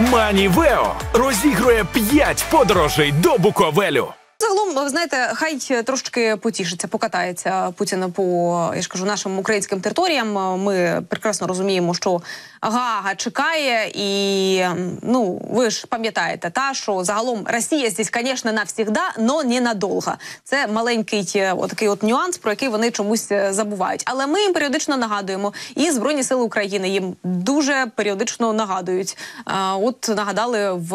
Moneyveo розігрує 5 подорожей до Буковелю. Ви знаєте, хай трошки потішиться, покатається Путін по я ж кажу нашим українським територіям. Ми прекрасно розуміємо, що Гаага чекає, і ну ви ж пам'ятаєте, та що загалом Росія здесь, звісно, навсегда, но не надолго. Це маленький е, отакий от нюанс, про який вони чомусь е, забувають. Але ми їм періодично нагадуємо, і збройні сили України їм дуже періодично нагадують. От нагадали в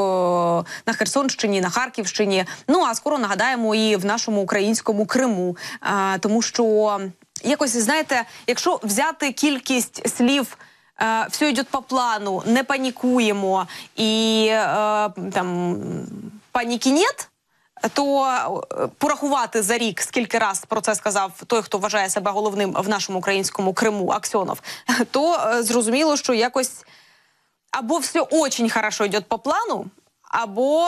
на Херсонщині, на Харківщині. Ну а скоро нагадаємо і в нашому українському Криму, а, тому що якось знаєте, якщо взяти кількість слів. Все йде по плану, не панікуємо і е, там паніки нет, то е, порахувати за рік, скільки раз про це сказав той, хто вважає себе головним в нашому українському Криму Аксьонов, то е, зрозуміло, що якось або все очень хорошо йде по плану, або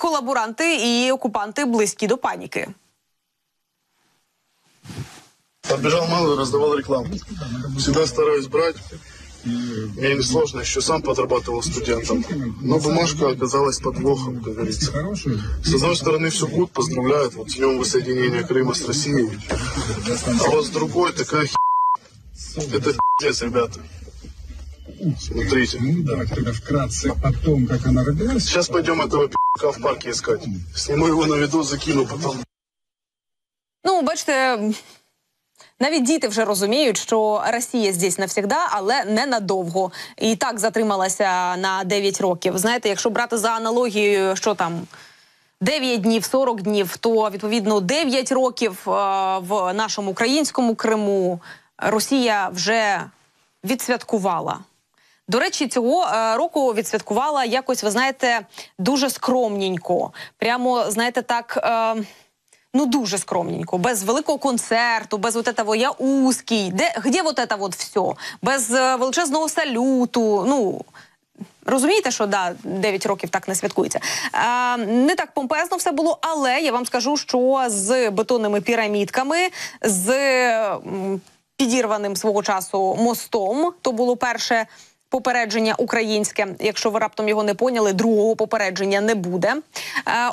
колаборанти і окупанти близькі до паніки. Подбежал малый, раздавал рекламу. Всегда стараюсь брать. Мне не сложно, еще сам подрабатывал студентом. Но бумажка оказалась подвохом, как говорится. С одной стороны, все гуд, поздравляют, вот днем воссоединения Крыма с Россией. А вот с другой такая хи... Это пиздец, ребята. Смотрите. Ну да, тогда вкратце о том, как она родилась. Сейчас пойдем этого пи***ка в парке искать. Сниму его на виду, закину потом. Ну, бачите, навіть діти вже розуміють, що Росія здесь навсігда, але не надовго. І так затрималася на 9 років. Знаєте, якщо брати за аналогією, що там. 9 днів, 40 днів, то відповідно 9 років е, в нашому українському Криму Росія вже відсвяткувала. До речі, цього е, року відсвяткувала якось, ви знаєте, дуже скромненько. Прямо, знаєте, так. Е, Ну, дуже скромненько, без великого концерту, без вот этого «я узкий», де, где вот это вот все, без е, величезного салюту, ну... Розумієте, що да, 9 років так не святкується. А, не так помпезно все було, але я вам скажу, що з бетонними пірамідками, з підірваним свого часу мостом, то було перше попередження українське. Якщо ви раптом його не поняли, другого попередження не буде. Е,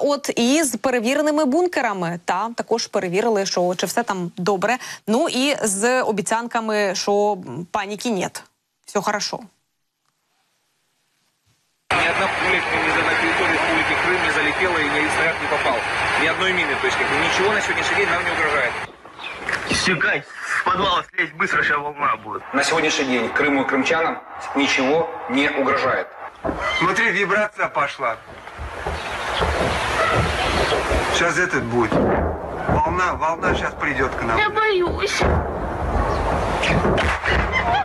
от і з перевіреними бункерами, та також перевірили, що чи все там добре. Ну і з обіцянками, що м, паніки нет, все хорошо. Ни одна пуля не на территорию Республики Крым не залетела и ни один снаряд не попал. Ни одной мины. То есть как бы, ничего на сегодняшний день нам не угрожает. Стекать С подвала слезть быстро, сейчас волна будет. На сегодняшний день Крыму и крымчанам ничего не угрожает. Смотри, вибрация пошла. Сейчас этот будет. Волна, волна сейчас придет к нам. Я боюсь.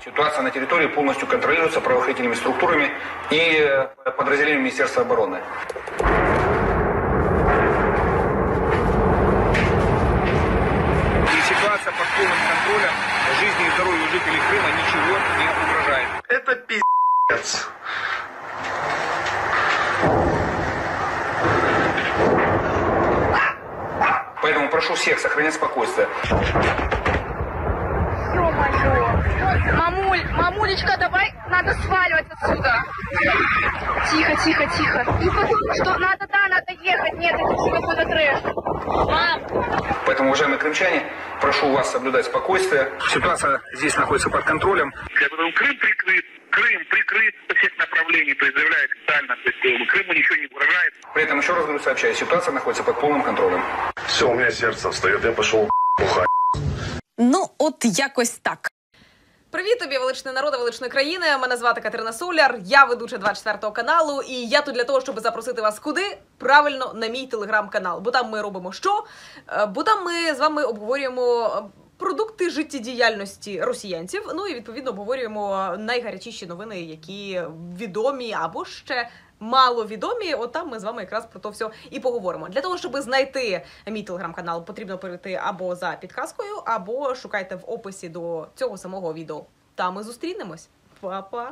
Ситуация на территории полностью контролируется правоохранительными структурами и э, подразделениями Министерства обороны. И полным контролем. Жизни и здоровью жителей Крыма ничего не угрожает. Это пиздец. Поэтому прошу всех сохранять спокойствие. Ё-моё. Мамуль, мамулечка, давай, надо сваливать отсюда. Тихо, тихо, тихо. И потом, что надо, да, надо ехать. Нет, это все какой-то трэш. Уважаемые крымчане, прошу вас соблюдать спокойствие. Ситуация здесь находится под контролем. Ну, Крым прикрыт, Крым прикрыт со всех направлений, то есть заявляет официально, то есть Крыму ничего не угрожает. При этом, еще раз говорю, сообщаю, ситуация находится под полным контролем. Все, у меня сердце встает, я пошел бухать. Ну, от якось так. Привіт тобі, величний народи, величної країни. Мене звати Катерина Соляр. Я ведуча 24 каналу, і я тут для того, щоб запросити вас куди? Правильно, на мій телеграм-канал. Бо там ми робимо що? Е, Бо там ми з вами обговорюємо. е, Продукти життєдіяльності росіянців, ну і відповідно обговорюємо найгарячіші новини, які відомі або ще маловідомі. От там ми з вами якраз про то все і поговоримо. Для того, щоб знайти мій телеграм-канал, потрібно перейти або за підказкою, або шукайте в описі до цього самого відео. Там ми зустрінемось. Па-па!